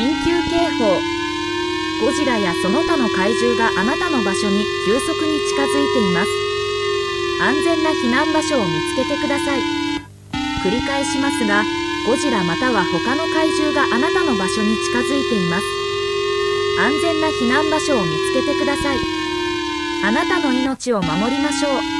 緊急警報。ゴジラやその他の怪獣があなたの場所に急速に近づいています。安全な避難場所を見つけてください。繰り返しますがゴジラまたは他の怪獣があなたの場所に近づいています。安全な避難場所を見つけてください。あなたの命を守りましょう。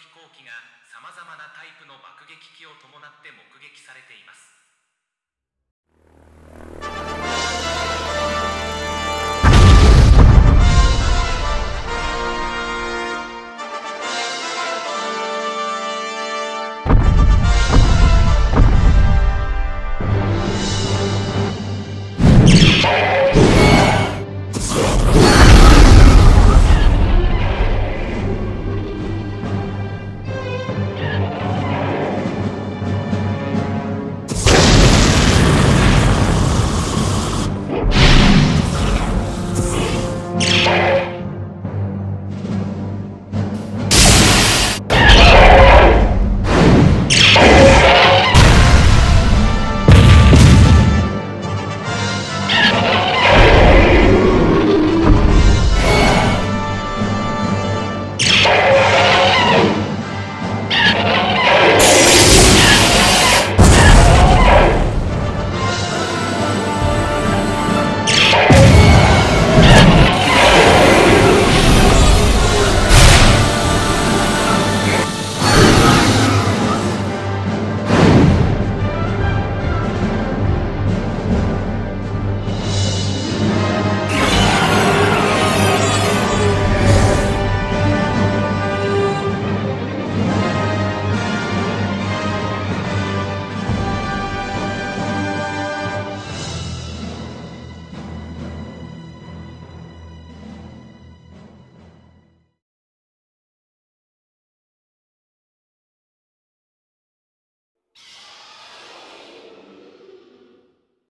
飛行機がさまざまなタイプの爆撃機を伴って目撃されています。